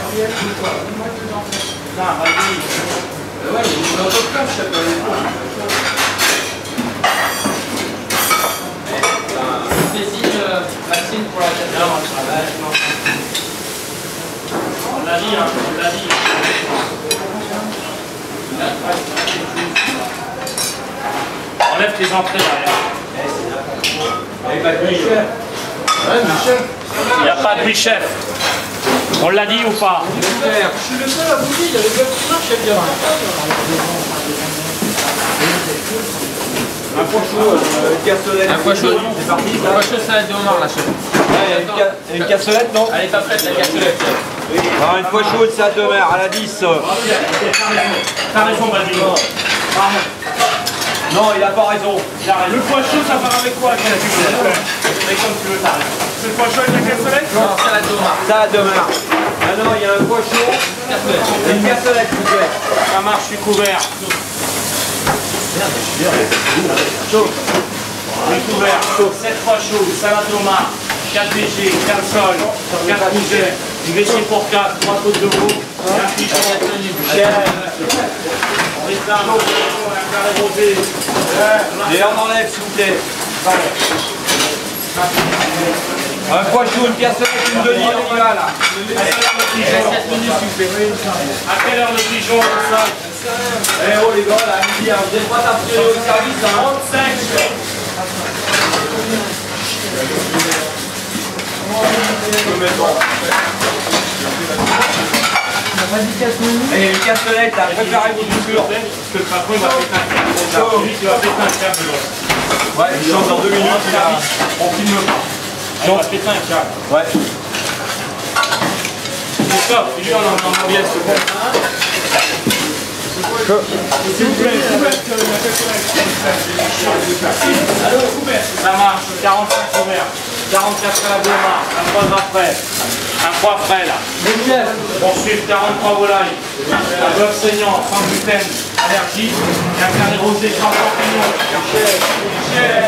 Il a euh, pour la On l'a dit, hein, on l'a dit. Entrées derrière. Avec la grille. Ouais, Michel. Il n'y a pas de. On l'a dit ou pas Je suis le seul à vous dire, il y a les gars qui marchent, il y a bien. Un poids chaud, une cassolette. Un poids chaud. C'est parti, Un poids chaud, salade de homard, là, chef. Ouais, il y a une, ca- une cassolette, non Elle est pas prête, la cassolette. Alors, une poids chaude, salade de mer, à la 10. T'as raison, Basile. Non, il a pas raison. Le poids chaud, ça part avec quoi C'est comme tu veux, t'as raison. C'est le poids chaud avec la cassolette Non, salade de homard. Salade de mer. Il y a un chaud Cassolette. et une cassolette. Ça marche, je suis couvert. Chaud. Je suis couvert. 7 fois chaud, salade homard, 4 VG, 4 sol, 4 courgettes, une pour 4, 3 côtes de veau, et un fichon. Michel. Ricard, un carré rosé. Et on enlève, s'il vous plaît. Un poids chaud, une cassolette, une demi, on y va là. À quelle heure le pigeon 4 minutes, s'il vous plaît. À quelle heure le pigeon, le sol Eh oh les gars, là, à midi, hein, vous n'êtes pas tapés au service, hein. 35 Et une cassolette, là, préparez vos coupures. Parce que le patron il va péter un câble. Tu vas péter un câble. Ouais, je chante dans deux minutes, il. On filme va péter un câble. Ouais. Christophe, lui on en a bien ce bon. S'il vous plaît, Allô, couvert. Ça marche, 45 couverts. 44 à la Bloma, un poivre après. Un poivre frais là. Ensuite 43 volailles. Un bœuf saignant, sans gluten, allergie. Et un carré rosé, sans champignons. Cher. Alors,